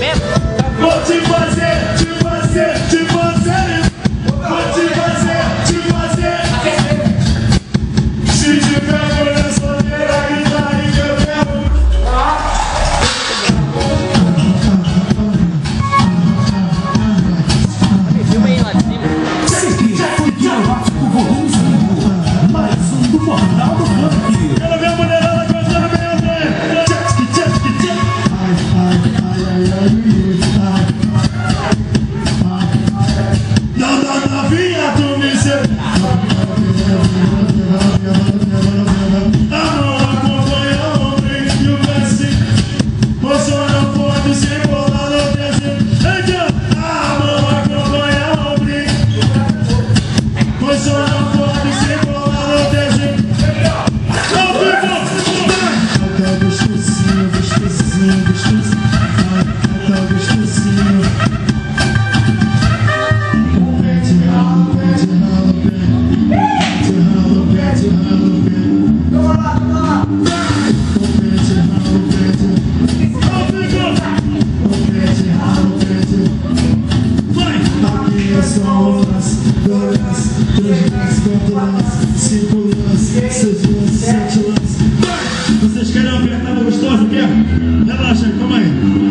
sentimento? Vou te fazer duas, três lances, quatro lances, cinco lances, seis lances, sete lances. Vai! Vocês querem uma apertada gostosa? Quer? Relaxa aí, calma aí.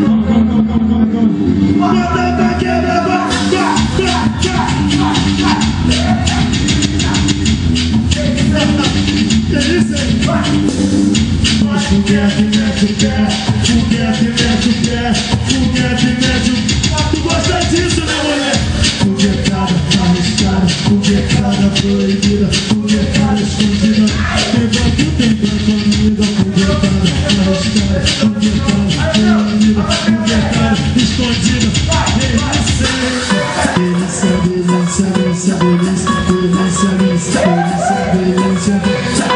Calma, calma, calma, calma, calma. Bota pra quebrar, vai! Vai, vai, vai! Que isso aí? Vai! Foguete, mete o pé, foguetada, arriscada, foguetada proibida, foguetada escondida. Delícia, delícia, delícia, delícia, delícia, delícia, delícia, delícia, delícia.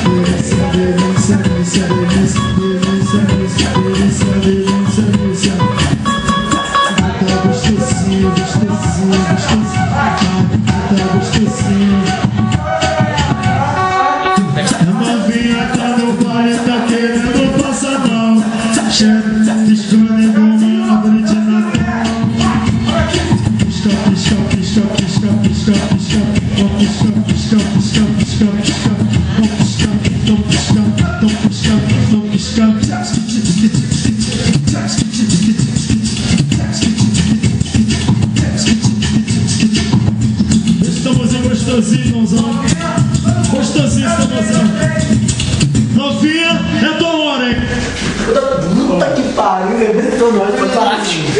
Delícia, delícia, delícia, delícia, delícia, delícia, delícia, delícia, delícia. Tá gostosinho, gostosinho, gostosinho. Tá gostosinho. A gostosinho, mãozão. Gostosinho, estamos Puta que pariu, arrebentou nós, foi baratinho.